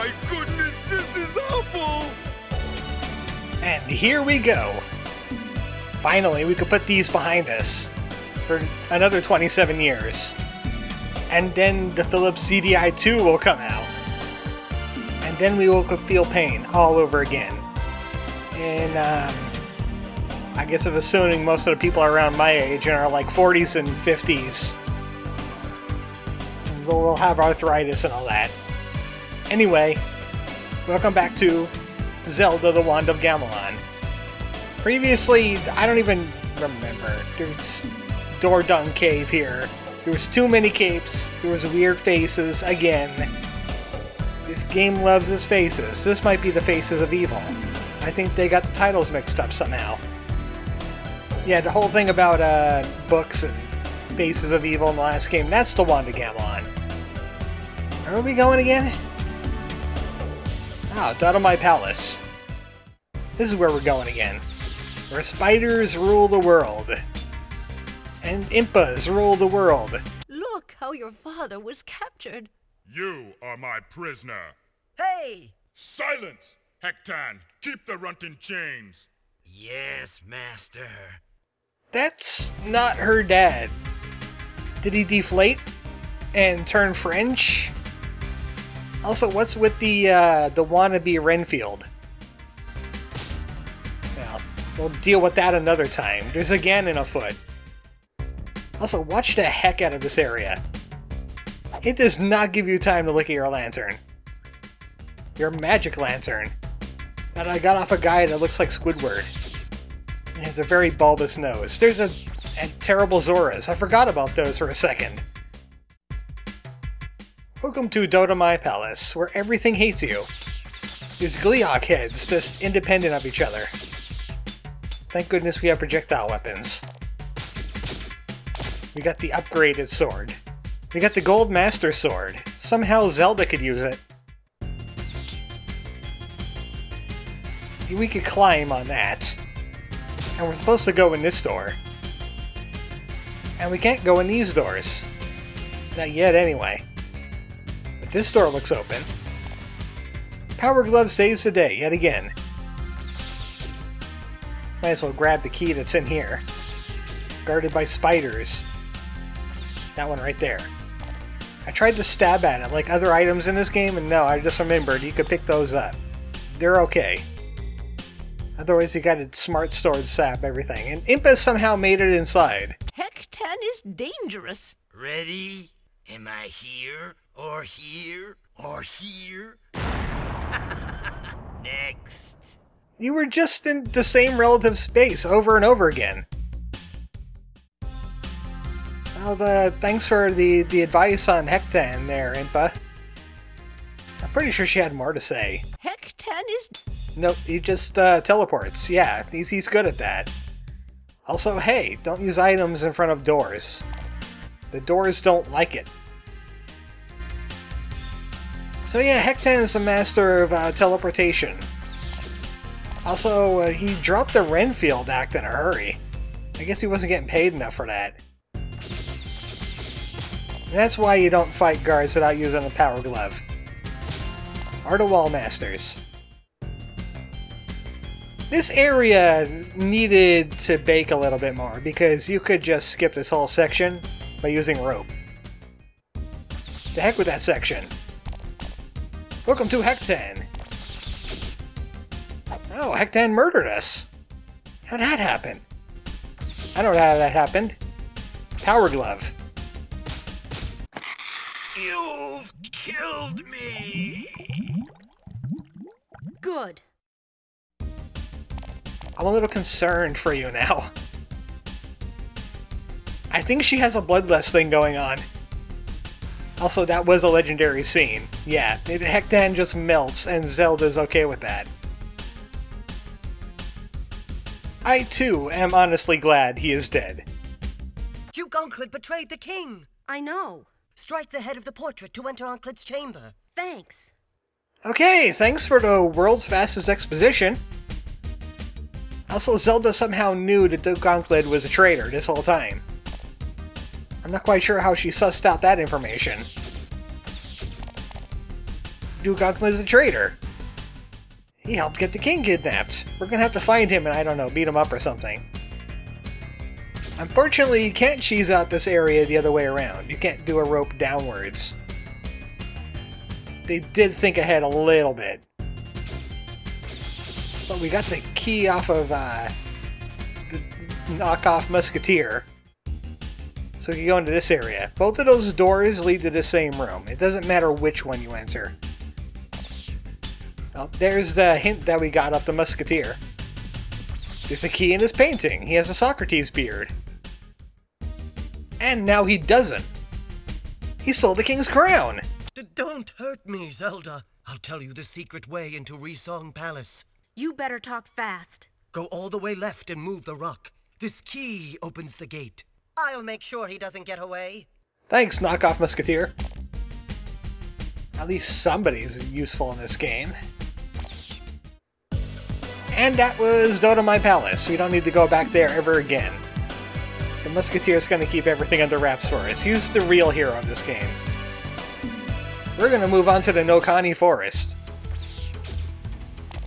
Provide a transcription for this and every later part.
my goodness, this is awful! And here we go. Finally, we could put these behind us for another 27 years. And then the Philips CDI 2 will come out. And then we will feel pain all over again. And um, I guess if assuming most of the people around my age and are like 40s and 50s, we'll have arthritis and all that. Anyway, welcome back to Zelda the Wand of Gamelon. Previously, I don't even remember. There's Dordung Cave here. There was too many capes. There was weird faces again. This game loves its faces. This might be the faces of evil. I think they got the titles mixed up somehow. Yeah, the whole thing about uh, books and faces of evil in the last game, that's the Wand of Gamelon. Where are we going again? Ah, oh, Dodomai Palace. This is where we're going again. Where spiders rule the world. And Impas rule the world. Look how your father was captured. You are my prisoner. Hey! Silence! Hektan, keep the runt in chains. Yes, master. That's not her dad. Did he deflate and turn French? Also, what's with the uh, the wannabe Renfield? Well, we'll deal with that another time. There's a Ganon afoot. Also, watch the heck out of this area. It does not give you time to look at your lantern. Your magic lantern. That I got off a guy that looks like Squidward. He has a very bulbous nose. There's a, a terrible Zoras. I forgot about those for a second. Welcome to Dodomai Palace, where everything hates you. These Gleeok heads, just independent of each other. Thank goodness we have projectile weapons. We got the upgraded sword. We got the Gold Master Sword. Somehow Zelda could use it. We could climb on that. And we're supposed to go in this door. And we can't go in these doors. Not yet, anyway. But this door looks open. Power Glove saves the day, yet again. Might as well grab the key that's in here. Guarded by spiders. That one right there. I tried to stab at it like other items in this game, and no, I just remembered you could pick those up. They're okay. Otherwise, you gotta smart sword sap everything. And Impa somehow made it inside. Hektan is dangerous. Ready? Am I here, or here, or here? Next. You were just in the same relative space over and over again. Well, the, thanks for the, the advice on Hektan there, Impa. I'm pretty sure she had more to say. Hektan is. Nope, he just uh, teleports. Yeah, he's, he's good at that. Also, hey, don't use items in front of doors. The doors don't like it. So yeah, Hektan is a master of uh, teleportation. Also, uh, he dropped the Renfield act in a hurry. I guess he wasn't getting paid enough for that. And that's why you don't fight guards without using a power glove. Art of Wall Masters. This area needed to bake a little bit more because you could just skip this whole section by using rope. The heck with that section. Welcome to Hektan. Oh, Hektan murdered us. How'd that happen? I don't know how that happened. Power glove. You've killed me! Good. I'm a little concerned for you now. I think she has a bloodlust thing going on. Also, that was a legendary scene. Yeah, the Hektan just melts, and Zelda's okay with that. I too am honestly glad he is dead. Duke Onkled betrayed the king! I know. Strike the head of the portrait to enter Onkled's chamber. Thanks. Okay, thanks for the world's fastest exposition. Also, Zelda somehow knew that Duke Onkled was a traitor this whole time. I'm not quite sure how she sussed out that information. Duke Ukma is a traitor. He helped get the king kidnapped. We're gonna have to find him and, I don't know, beat him up or something. Unfortunately, you can't cheese out this area the other way around. You can't do a rope downwards. They did think ahead a little bit. But we got the key off of, uh, the knockoff musketeer. So you go into this area. Both of those doors lead to the same room. It doesn't matter which one you enter. Well, there's the hint that we got off the musketeer. There's a key in his painting. He has a Socrates beard. And now he doesn't. He stole the king's crown. D- don't hurt me, Zelda. I'll tell you the secret way into Reesong Palace. You better talk fast. Go all the way left and move the rock. This key opens the gate. I'll make sure he doesn't get away. Thanks, knockoff musketeer. At least somebody's useful in this game. And that was Dodomai Palace. We don't need to go back there ever again. The Musketeer's gonna keep everything under wraps for us. He's the real hero of this game. We're gonna move on to the Nokani Forest.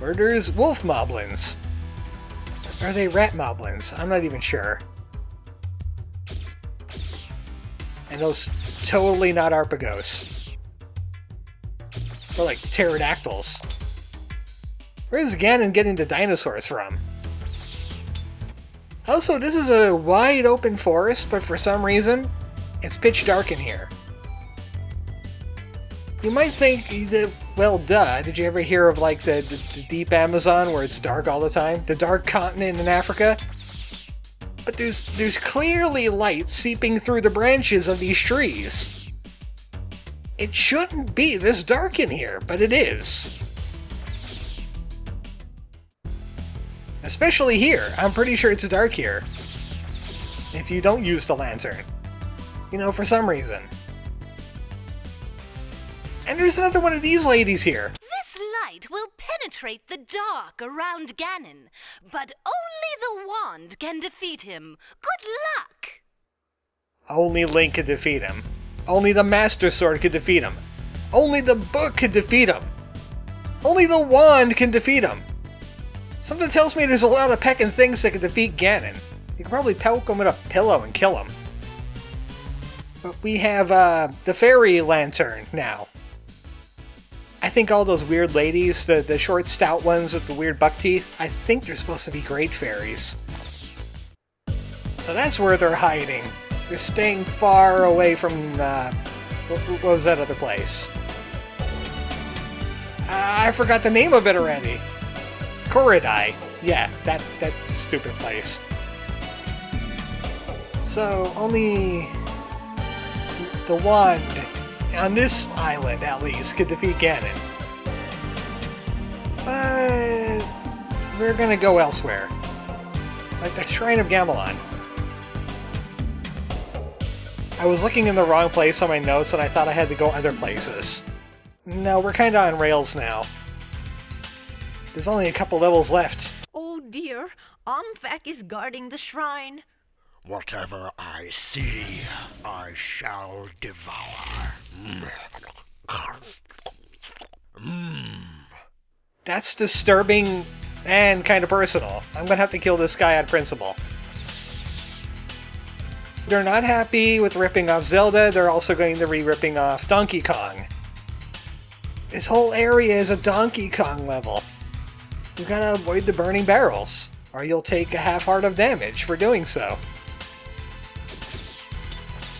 There's wolf moblins. Are they rat moblins? I'm not even sure. And those totally not Arpagos. They're like pterodactyls. Where's Ganon getting the dinosaurs from? Also, this is a wide open forest, but for some reason, it's pitch dark in here. You might think, that- well, duh, did you ever hear of like the, the, the deep Amazon where it's dark all the time? The dark continent in Africa? But there's, there's clearly light seeping through the branches of these trees. It shouldn't be this dark in here, but it is. Especially here. I'm pretty sure it's dark here. If you don't use the lantern. You know, for some reason. And there's another one of these ladies here. Light will penetrate the dark around Ganon, but only the wand can defeat him. Good luck! Only Link could defeat him. Only the Master Sword could defeat him. Only the book could defeat him. Only the wand can defeat him. Something tells me there's a lot of pecking things that can defeat Ganon. You can probably poke him with a pillow and kill him. But we have uh, the fairy lantern now. I think all those weird ladies, the, the short, stout ones with the weird buck teeth, I think they're supposed to be great fairies. So that's where they're hiding. They're staying far away from, uh, what, what was that other place? Uh, I forgot the name of it already. Koridai. Yeah, that, that stupid place. So, only the wand, on this island at least, could defeat Ganon. But we're gonna go elsewhere. Like the Shrine of Gamelon. I was looking in the wrong place on my notes and I thought I had to go other places. No, we're kinda on rails now. There's only a couple levels left. Oh dear, Omfak is guarding the shrine. Whatever I see, I shall devour. That's disturbing and kind of personal. I'm gonna have to kill this guy on principle. They're not happy with ripping off Zelda, they're also going to be ripping off Donkey Kong. This whole area is a Donkey Kong level. You gotta avoid the burning barrels, or you'll take a half heart of damage for doing so.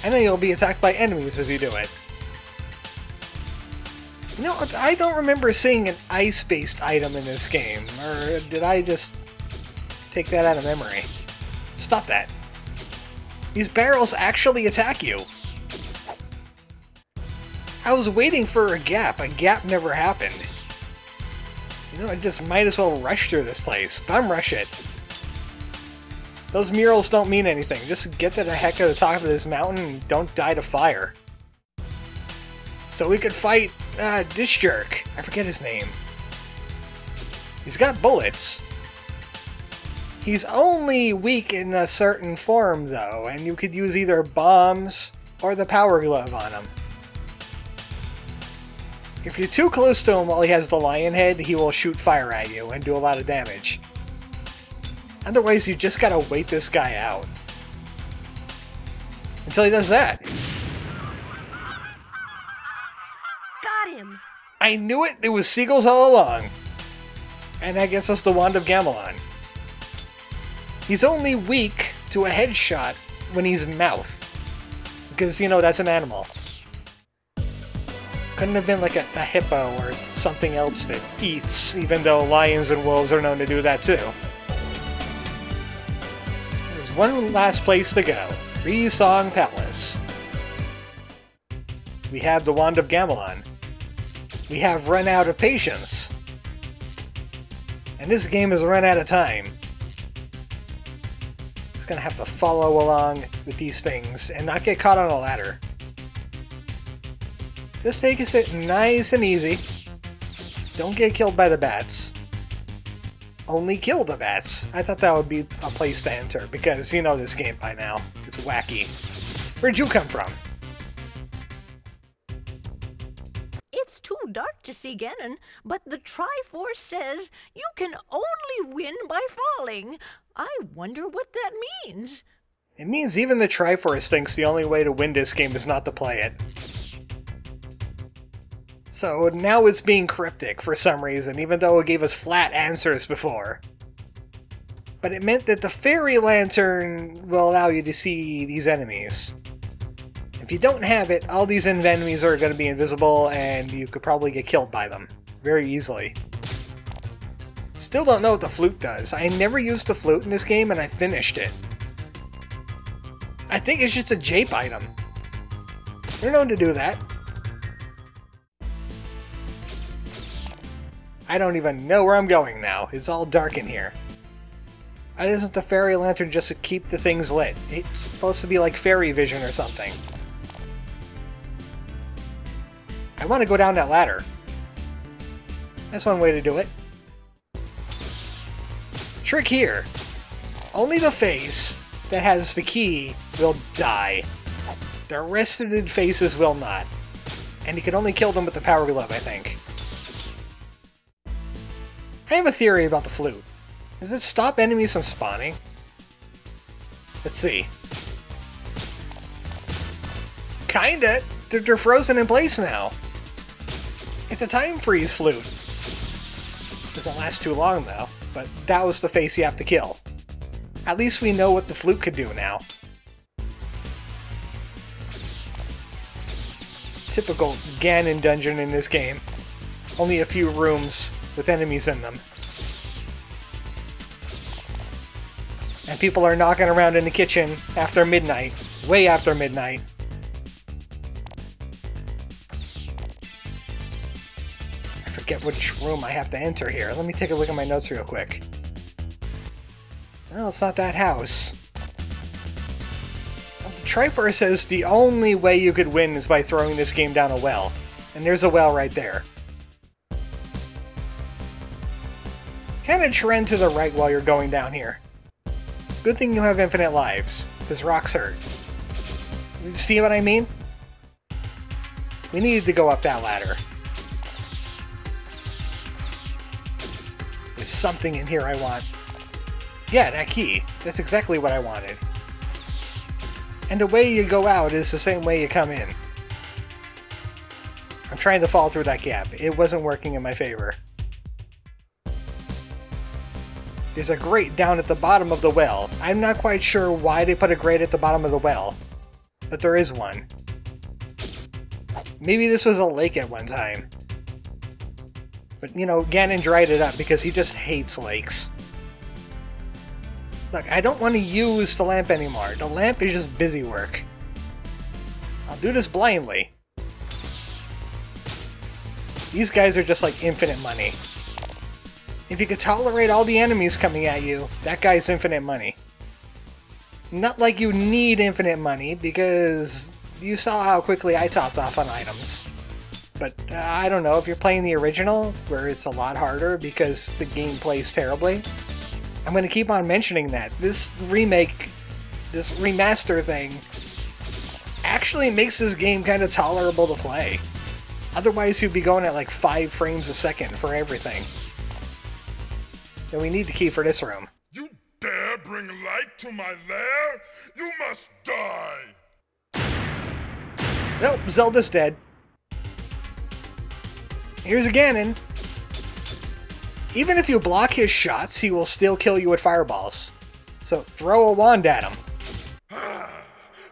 And then you'll be attacked by enemies as you do it. Know, I don't remember seeing an ice-based item in this game, or did I just take that out of memory? Stop that. These barrels actually attack you. I was waiting for a gap. A gap never happened. You know, I just might as well rush through this place. Bum rush it. Those murals don't mean anything. Just get to the heck of the top of this mountain and don't die to fire. So we could fight uh, this jerk. I forget his name. He's got bullets. He's only weak in a certain form, though, and you could use either bombs or the power glove on him. If you're too close to him while he has the lion head, he will shoot fire at you and do a lot of damage. Otherwise, you just gotta wait this guy out. Until he does that. Got him. I knew it! It was seagulls all along. And I guess that's the Wand of Gamelon. He's only weak to a headshot when he's mouth. Because, you know, that's an animal. Couldn't have been like a, a hippo or something else that eats, even though lions and wolves are known to do that too. There's one last place to go. Reesong Palace. We have the Wand of Gamelon. We have run out of patience. And this game has run out of time. Just gonna have to follow along with these things and not get caught on a ladder. Just take it nice and easy. Don't get killed by the bats. Only kill the bats. I thought that would be a place to enter, because you know this game by now. It's wacky. Where'd you come from? Dark to see Ganon, but the Triforce says you can only win by falling. I wonder what that means. It means even the Triforce thinks the only way to win this game is not to play it. So now it's being cryptic for some reason, even though it gave us flat answers before. But it meant that the Fairy Lantern will allow you to see these enemies. If you don't have it, all these enemies are going to be invisible and you could probably get killed by them very easily. Still don't know what the flute does. I never used the flute in this game and I finished it. I think it's just a jape item. They're known to do that. I don't even know where I'm going now. It's all dark in here. Why doesn't the fairy lantern just to keep the things lit? It's supposed to be like fairy vision or something. I want to go down that ladder. That's one way to do it. Trick here. Only the face that has the key will die. The rest of the faces will not. And you can only kill them with the power glove, I think. I have a theory about the flute. Does it stop enemies from spawning? Let's see. Kinda! They're, they're frozen in place now. It's a time freeze flute. Doesn't last too long though, but that was the face you have to kill. At least we know what the flute could do now. Typical Ganon dungeon in this game. Only a few rooms with enemies in them. And people are knocking around in the kitchen after midnight, way after midnight. Forget which room I have to enter here. Let me take a look at my notes real quick. Well, it's not that house. The Triforce says the only way you could win is by throwing this game down a well. And there's a well right there. Kind of trend to the right while you're going down here. Good thing you have infinite lives, because rocks hurt. See what I mean? We needed to go up that ladder. Something in here I want. Yeah, that key. That's exactly what I wanted. And the way you go out is the same way you come in. I'm trying to fall through that gap. It wasn't working in my favor. There's a grate down at the bottom of the well. I'm not quite sure why they put a grate at the bottom of the well, but there is one. Maybe this was a lake at one time. But, you know, Ganon dried it up because he just hates lakes. Look, I don't want to use the lamp anymore. The lamp is just busy work. I'll do this blindly. These guys are just like infinite money. If you could tolerate all the enemies coming at you, that guy's infinite money. Not like you need infinite money, because you saw how quickly I topped off on items. But uh, I don't know, if you're playing the original, where it's a lot harder because the game plays terribly, I'm going to keep on mentioning that. This remake, this remaster thing, actually makes this game kind of tolerable to play. Otherwise, you'd be going at like 5 frames a second for everything. And we need the key for this room. You dare bring light to my lair? You must die! Nope, Zelda's dead. Here's a Ganon. Even if you block his shots, he will still kill you with fireballs. So throw a wand at him. Ah,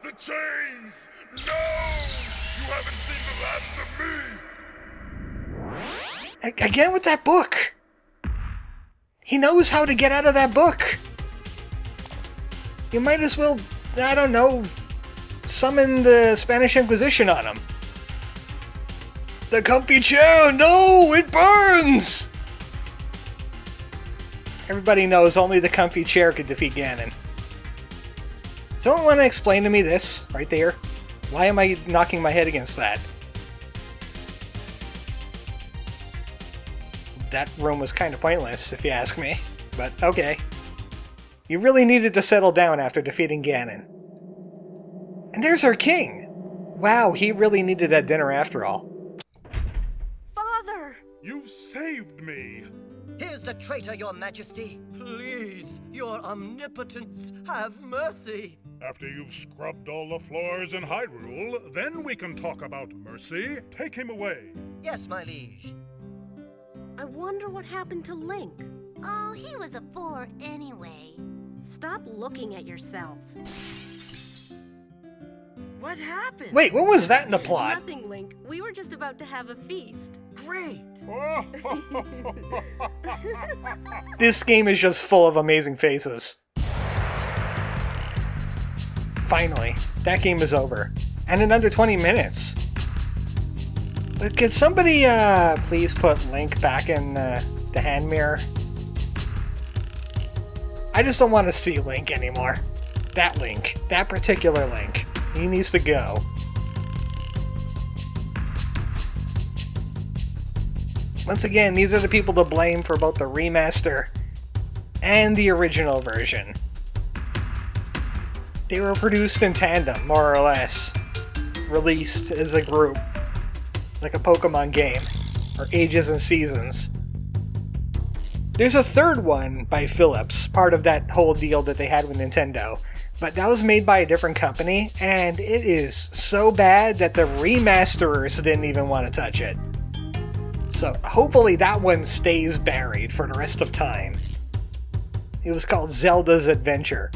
the chains! No! You haven't seen the last of me! A- Again with that book. He knows how to get out of that book. You might as well, I don't know, summon the Spanish Inquisition on him. The comfy chair! No, it burns! Everybody knows only the comfy chair could defeat Ganon. Someone want to explain to me this, right there? Why am I knocking my head against that? That room was kind of pointless, if you ask me. But okay. You really needed to settle down after defeating Ganon. And there's our king! Wow, he really needed that dinner after all. The traitor, your majesty. Please, your omnipotence, have mercy. After you've scrubbed all the floors in Hyrule, then we can talk about mercy. Take him away. Yes, my liege. I wonder what happened to Link. Oh, he was a bore anyway. Stop looking at yourself. What happened? Wait, what was that in the plot? Nothing, Link. We were just about to have a feast. Great. This game is just full of amazing faces. Finally, that game is over. And in under 20 minutes. But could somebody uh, please put Link back in uh, the hand mirror? I just don't want to see Link anymore. That Link. That particular Link. He needs to go. Once again, these are the people to blame for both the remaster and the original version. They were produced in tandem, more or less, released as a group, like a Pokemon game, or Ages and Seasons. There's a third one by Philips, part of that whole deal that they had with Nintendo, but that was made by a different company, and it is so bad that the remasterers didn't even want to touch it. So hopefully that one stays buried for the rest of time. It was called Zelda's Adventure.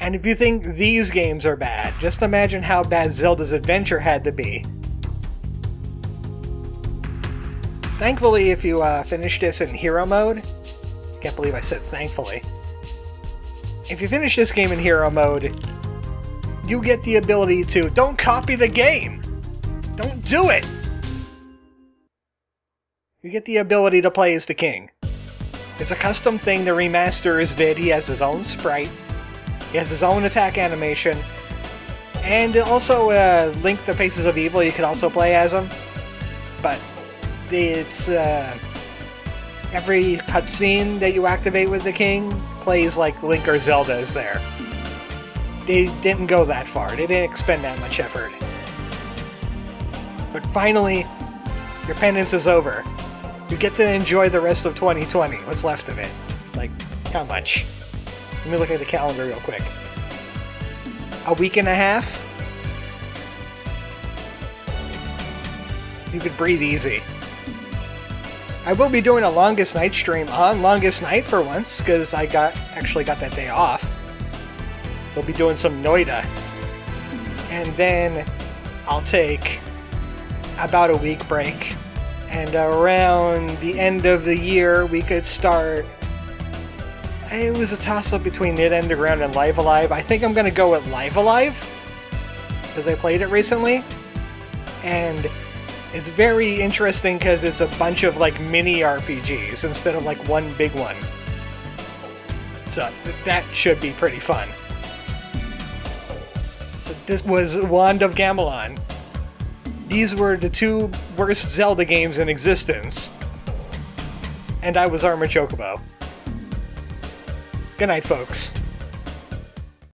And if you think these games are bad, just imagine how bad Zelda's Adventure had to be. Thankfully, if you uh, finish this in hero mode, can't believe I said thankfully. If you finish this game in hero mode, you get the ability to don't copy the game. Don't do it. You get the ability to play as the king. It's a custom thing the remasters did. He has his own sprite, he has his own attack animation, and also uh, Link the Faces of Evil, you could also play as him. But it's uh, every cutscene that you activate with the king plays like Link or Zelda is there. They didn't go that far, they didn't expend that much effort. But finally, your penance is over. You get to enjoy the rest of 2020, what's left of it. Like, how much? Let me look at the calendar real quick. A week and a half? You could breathe easy. I will be doing a longest night stream on longest night for once, because I got actually got that day off. We'll be doing some Noita. And then I'll take about a week break. And around the end of the year, we could start. It was a toss up between Knytt Underground and Live Alive. I think I'm to go with Live Alive because I played it recently. And it's very interesting because it's a bunch of like mini RPGs instead of like one big one. So that should be pretty fun. So this was Wand of Gamelon. These were the two worst Zelda games in existence. And I was Armor Chocobo. Good night, folks.